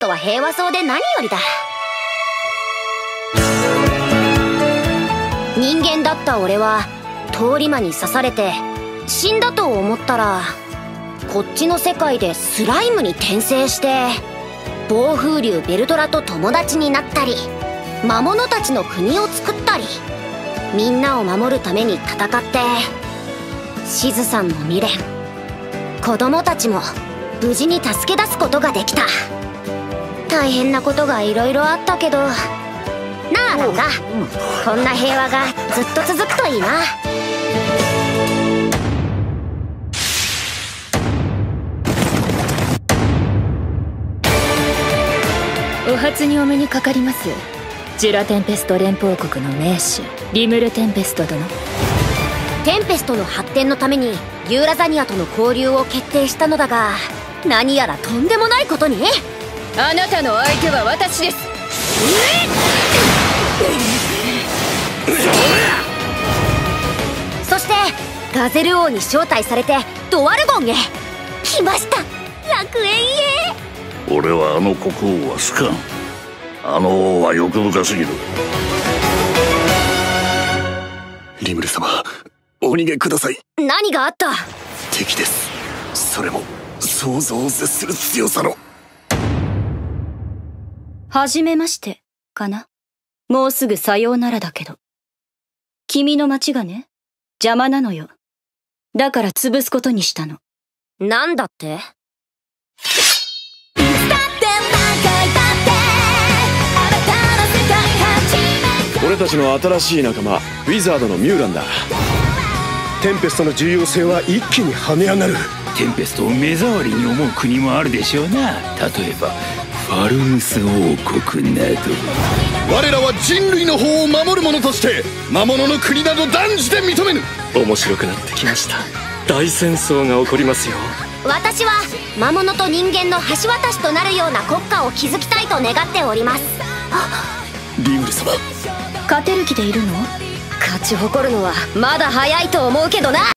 とは平和そうで何よりだ。人間だった俺は通り魔に刺されて死んだと思ったらこっちの世界でスライムに転生して暴風竜ベルトラと友達になったり魔物たちの国を作ったりみんなを守るために戦ってしずさんの未練子供たちも無事に助け出すことができた。大変なことがいろいろあったけど。なあランガこんな平和がずっと続くといいな。お初にお目にかかります。ジュラ・テンペスト連邦国の名手リムル・テンペスト殿。テンペストの発展のためにユーラザニアとの交流を決定したのだが何やらとんでもないことにあなたの相手は私です。そしてガゼル王に招待されてドワルゴンへ。来ました。楽園へ。俺はあの国王は好かんあの王は欲深すぎる。リムル様お逃げください。何があった？敵です。それも想像を絶する強さのはじめましてかな。もうすぐさようならだけど。君の町がね邪魔なのよ。だから潰すことにしたの。なんだって？俺たちの新しい仲間ウィザードのミューランだ。テンペストの重要性は一気に跳ね上がる。テンペストを目障りに思う国もあるでしょうな。例えばファルムス王国など。我らは人類の法を守る者として魔物の国など断じて認めぬ。面白くなってきました。大戦争が起こりますよ。私は魔物と人間の橋渡しとなるような国家を築きたいと願っております。リムル様。勝てる気でいるの？勝ち誇るのはまだ早いと思うけどな